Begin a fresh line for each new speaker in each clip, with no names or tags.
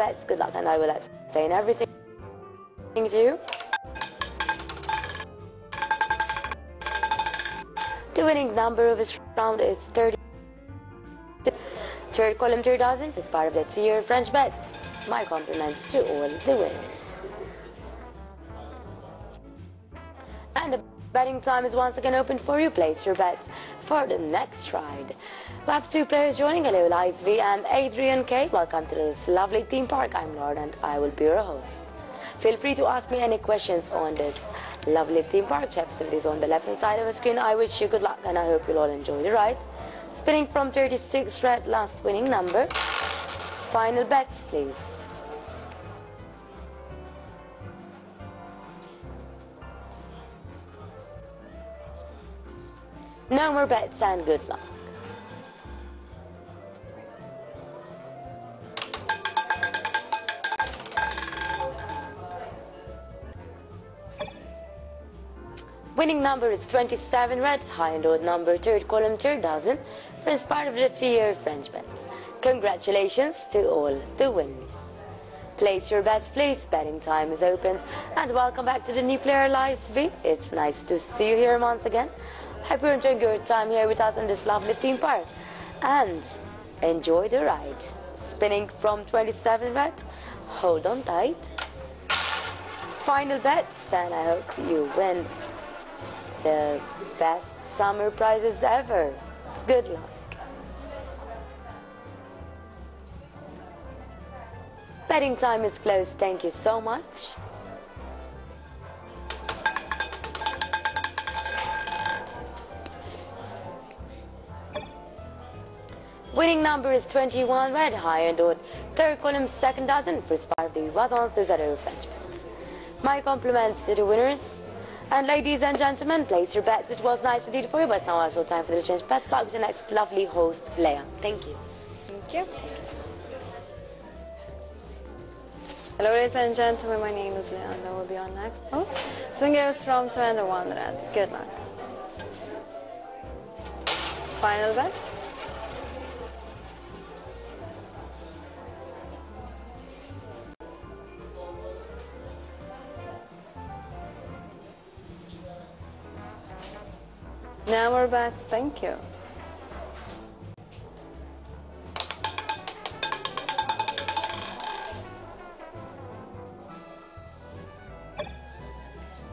Good luck, and I will explain everything to you. The winning number of this round is 30. Third column 3000 is part of the tier French bets. My compliments to all the winners. And the betting time is once again open for you. Place your bets for the next ride. We have two players joining. Hello, Liz V and Adrian K. Welcome to this lovely theme park. I'm Lord and I will be your host. Feel free to ask me any questions on this lovely theme park. Check facilities on the left hand side of the screen. I wish you good luck and I hope you'll all enjoy the ride. Spinning from 36 red, last winning number. Final bets, please. No more bets and good luck. Winning number is 27 red, high and odd number, third column, third dozen, first part of the tier French bets. Congratulations to all the winners. Place your bets, please. Betting time is open. And welcome back to the new player live. It's nice to see you here once again. I hope you're enjoying your time here with us in this lovely theme park. And enjoy the ride. Spinning from 27 red. Hold on tight. Final bets, and I hope you win the best summer prizes ever. Good luck. Betting time is closed. Thank you so much. Winning number is 21 red, high and odd. Third column, second dozen, first part of the Voisins du Zero French bets. My compliments to the winners. And ladies and gentlemen, place your bets. It was nice to indeed for you, but now it's also time for the change. Best back with the next lovely host, Leah. Thank you.
Thank you. Hello ladies and gentlemen, my name is Leah and I will be on next host. Swingers from 21 red. Good luck. Final bet. No more bets, thank you.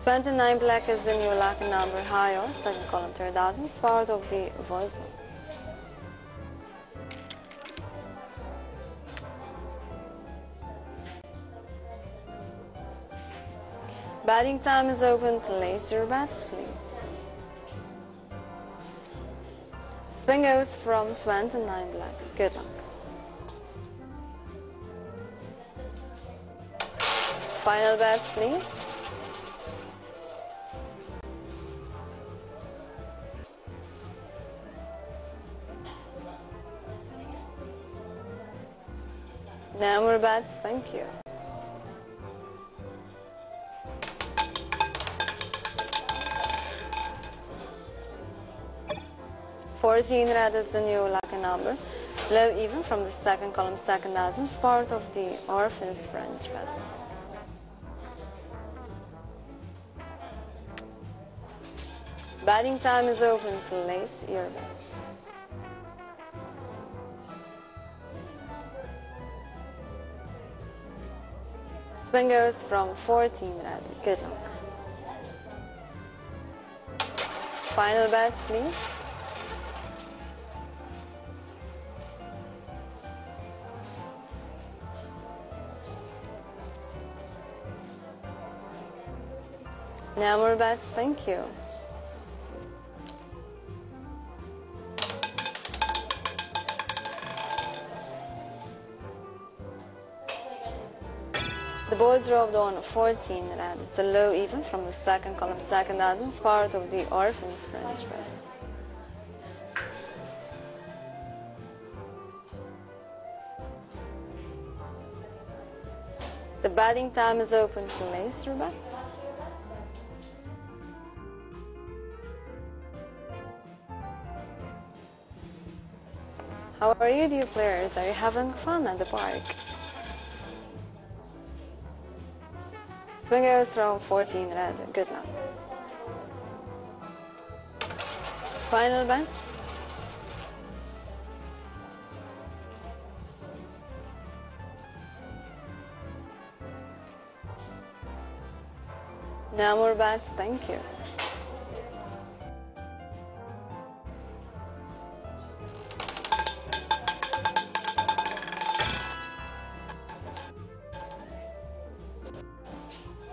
Twenty-nine black is the new lucky number higher, second column third dozen, it's part of the voice. Batting time is open, place your bets please. Spin goes from 29 black. Good luck. Final bets, please. No more bets, thank you. Fourteen red is the new lucky number. Low even from the second column, second dozen, part of the orphans French bet. Batting time is open. Place your bet. Spin goes from 14 red. Good luck. Final bets, please. No more bets, thank you. The board dropped on 14 red. It's a low even from the second column, second dozen, part of the orphans French bet. The batting time is open. Place your bets. How are you, dear players? Are you having fun at the park? Swingers round 14 red. Good luck. Final bet. No more bets, thank you.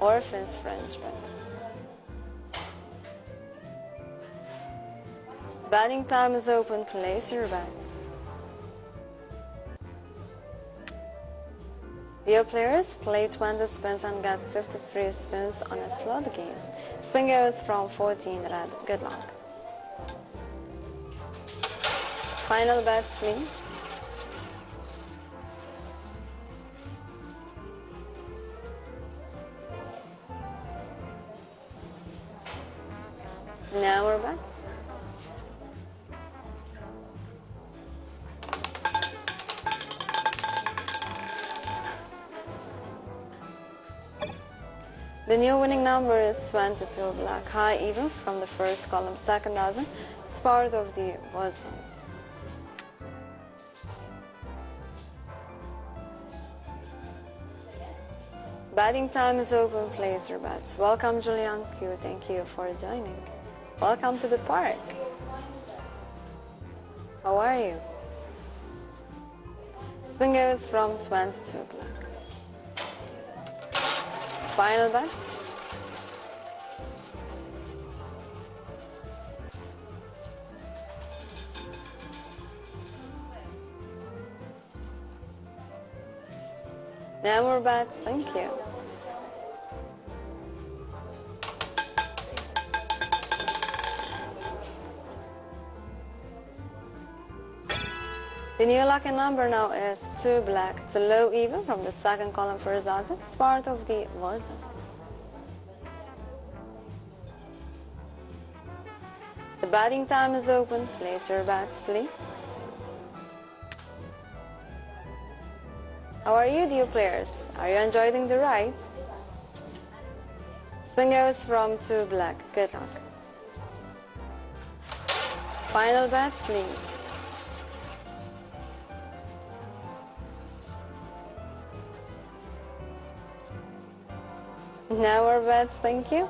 Orphans Frenchman. Batting time is open, place your bets. Dear players, play 20 spins and get 53 spins on a slot game. Swing goes from 14 red. Good luck. Final bets, please. Now we're back. The new winning number is 22 black high even from the first column second dozen. It's part of the was Batting time is open, place your bets. Welcome Julian Q, thank you for joining. Welcome to the park. How are you? Spin goes from 22 black. Final bet. No more bets, thank you. The new lucky number now is 2 black. It's a low even from the second column for Zazen. It's part of the Voisins. The batting time is open. Place your bets, please. How are you, dear players? Are you enjoying the ride? Swing goes from 2 black. Good luck. Final bets, please. Now our bets, thank you.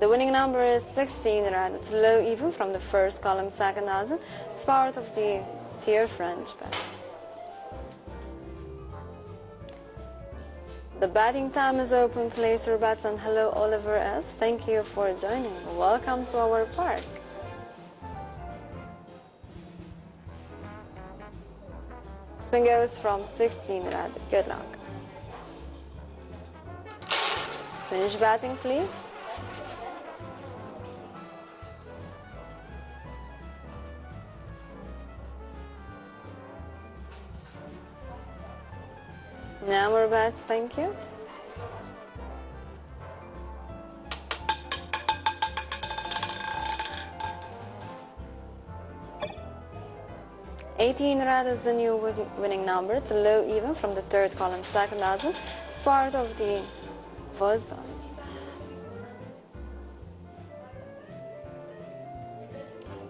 The winning number is 16 and it's low even from the first column second dozen. It's part of the tier French bet. The batting time is open. Please, your bets and hello Oliver S. Thank you for joining. Welcome to our park. Spin goes from 16 red. Good luck. Finish batting, please. No more bets, thank you. Eighteen red is the new win- winning number. It's a low even from the third column, second dozen. It's part of the Voisins.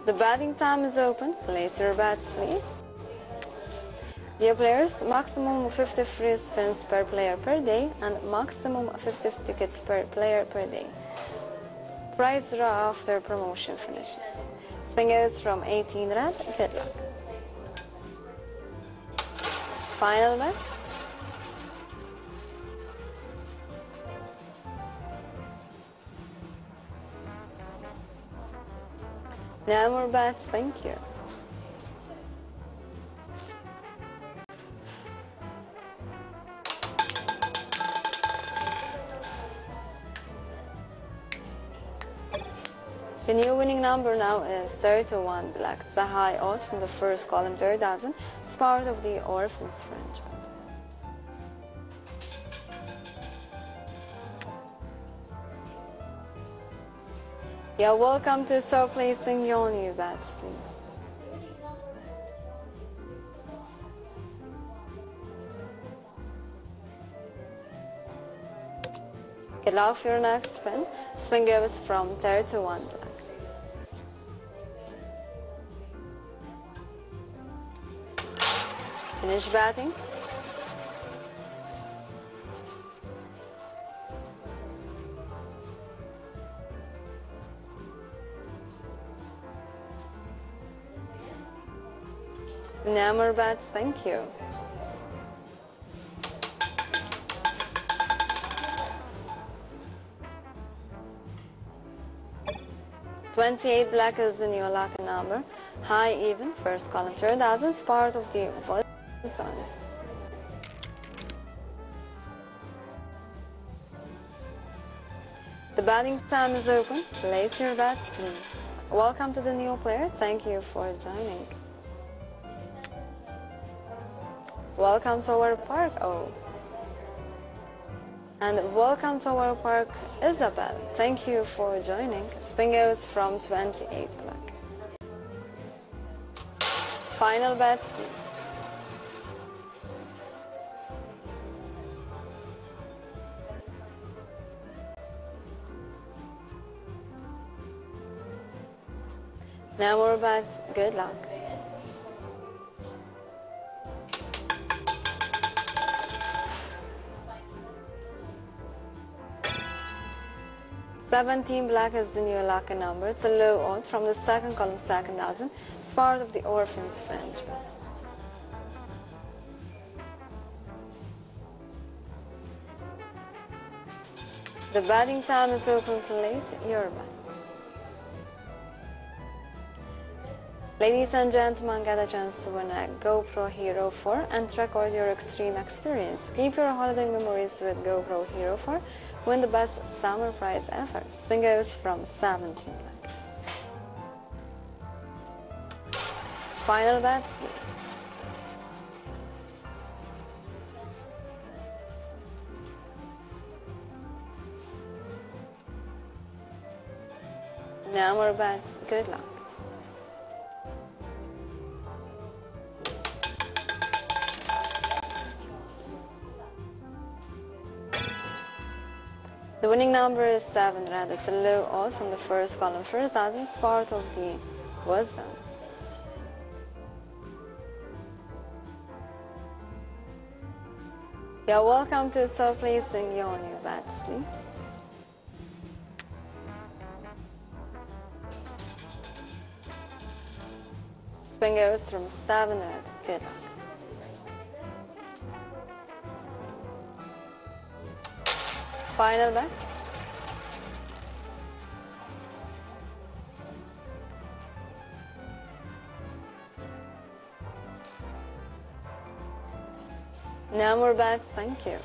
The batting time is open. Place your bets, please. Dear players, maximum 50 free spins per player per day and maximum 50 tickets per player per day. Price draw after promotion finishes. Spin goes from 18 red. Good luck. Final bet. No more bets, thank you. The new winning number now is 31 black. It's a high odd from the first column, third dozen. It's part of the Orphans franchise. You're welcome to start placing your new bets, please. Luck for your next spin. Spin goes from 31 black. Finish batting. Bats, thank you. Twenty-eight black is the new lucky number. High even, first column, third as part of the The batting time is open. Place your bets, please. Welcome to the new player. Thank you for joining. Welcome to our park, oh. And welcome to our park, Isabel. Thank you for joining. Spin from 28 black. Final bets, please. Now more bets. Good luck. Seventeen black is the new lucky number. It's a low odd from the second column, second dozen. It's part of the orphans French. The batting time is open. Place your bets. Ladies and gentlemen, get a chance to win a GoPro Hero 4 and record your extreme experience. Keep your holiday memories with GoPro Hero 4. Win the best summer prize ever. Singles from 17 lakh. Final bets, please. No more bets. Good luck. Number is 7 red. It's a low odd from the first column. First as it's part of the wisdom. You're welcome to start placing your new bets, please. Spin goes from 7 red. Good luck. Final bet. No more bets, thank you.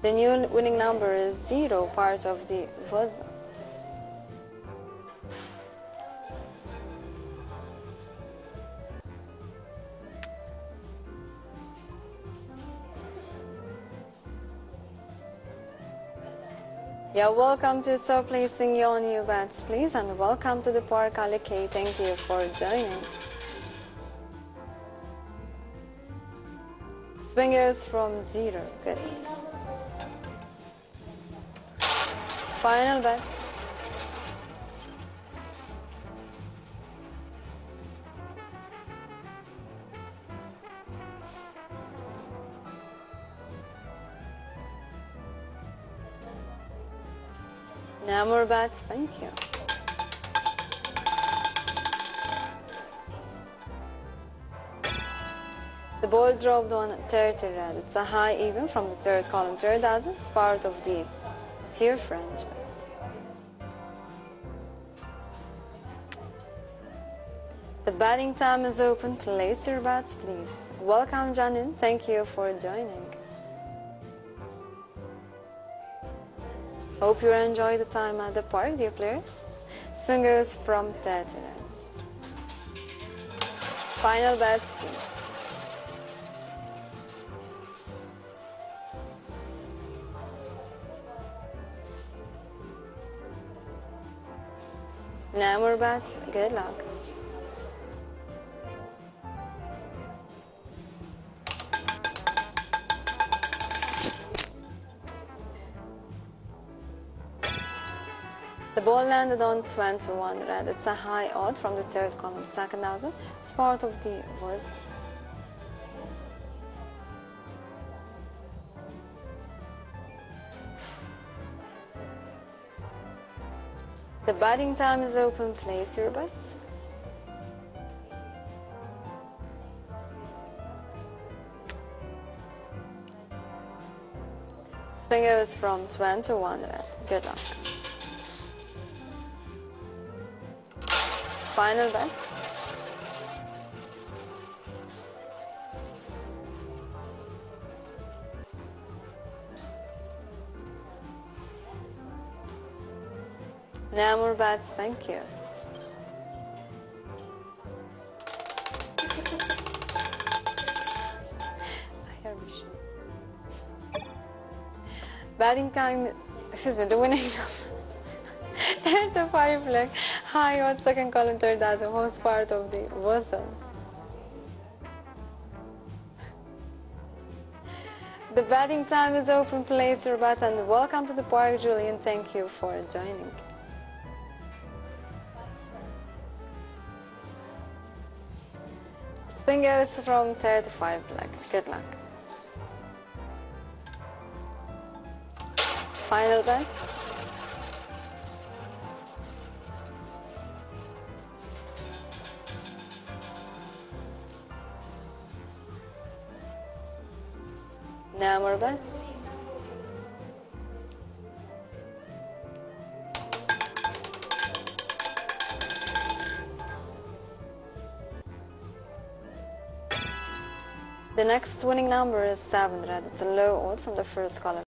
The new winning number is zero, part of the was. You're welcome to start placing your new bets, please, and welcome to the park, Ali K. Thank you for joining. Swingers from zero. Good. Final bet. No more thank you. The ball dropped on 30 red. It's a high even from the third column, third dozen. Part of the tier French. The batting time is open. Place your bets, please. Welcome, Janin. Thank you for joining. Hope you enjoy the time at the park, dear players. Swingers from 30 red. Final bets, please. No more bets. Good luck. The ball landed on 21 red. It's a high odd from the third column, second dozen. It's part of the was. The batting time is open. Place your bet. Spin goes from 21 red. Good luck. Final bet. No more bets, thank you. Batting time, excuse me, the winning number. 35 leg, high odd second column, third as a host part of the wasn't. The batting time is open, place your and welcome to the park, Julian. Thank you for joining. Spin goes from 35 black. Good luck. Final bet. Next winning number is 7 red. It's a low odd from the first column.